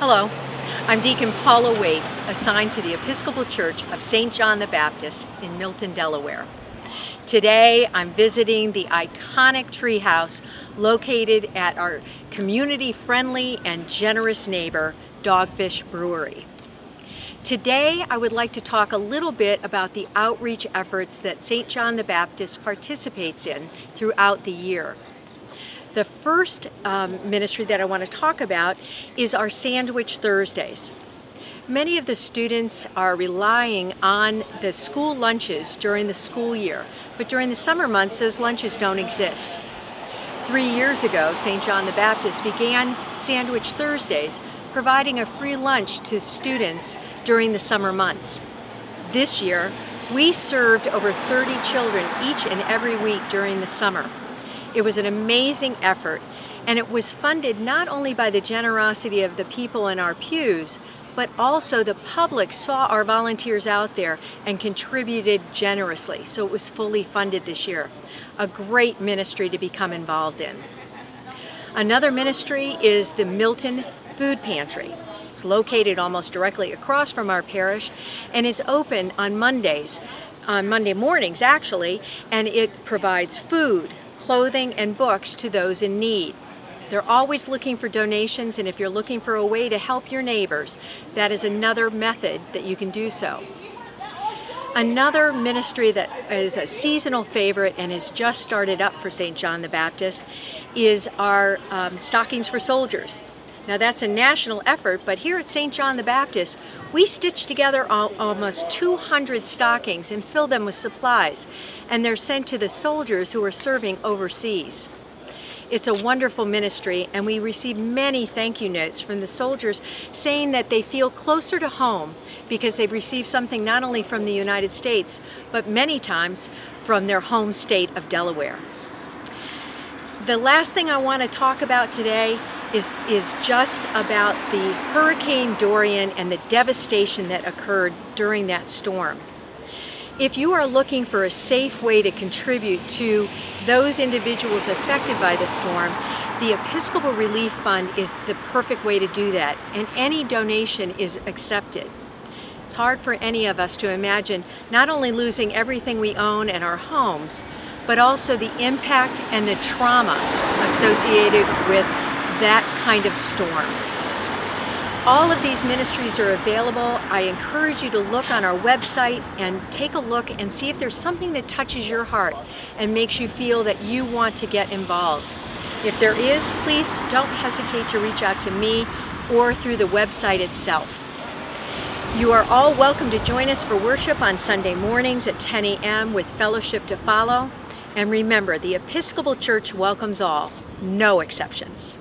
Hello, I'm Deacon Paula Waite, assigned to the Episcopal Church of St. John the Baptist in Milton, Delaware. Today I'm visiting the iconic treehouse located at our community-friendly and generous neighbor, Dogfish Brewery. Today I would like to talk a little bit about the outreach efforts that St. John the Baptist participates in throughout the year. The first um, ministry that I want to talk about is our Sandwich Thursdays. Many of the students are relying on the school lunches during the school year, but during the summer months those lunches don't exist. Three years ago, St. John the Baptist began Sandwich Thursdays, providing a free lunch to students during the summer months. This year, we served over 30 children each and every week during the summer. It was an amazing effort, and it was funded not only by the generosity of the people in our pews, but also the public saw our volunteers out there and contributed generously, so it was fully funded this year. A great ministry to become involved in. Another ministry is the Milton Food Pantry. It's located almost directly across from our parish and is open on Mondays, on Monday mornings actually, and it provides food, clothing, and books to those in need. They're always looking for donations, and if you're looking for a way to help your neighbors, that is another method that you can do so. Another ministry that is a seasonal favorite and has just started up for St. John the Baptist is our um, Stockings for Soldiers. Now that's a national effort, but here at St. John the Baptist, we stitch together almost 200 stockings and fill them with supplies, and they're sent to the soldiers who are serving overseas. It's a wonderful ministry, and we receive many thank you notes from the soldiers saying that they feel closer to home because they've received something not only from the United States, but many times from their home state of Delaware. The last thing I want to talk about today is, is just about the Hurricane Dorian and the devastation that occurred during that storm. If you are looking for a safe way to contribute to those individuals affected by the storm, the Episcopal Relief Fund is the perfect way to do that, and any donation is accepted. It's hard for any of us to imagine not only losing everything we own and our homes, but also the impact and the trauma associated with that kind of storm. All of these ministries are available. I encourage you to look on our website and take a look and see if there's something that touches your heart and makes you feel that you want to get involved. If there is, please don't hesitate to reach out to me or through the website itself. You are all welcome to join us for worship on Sunday mornings at 10 a.m. with fellowship to follow. And remember, the Episcopal Church welcomes all, no exceptions.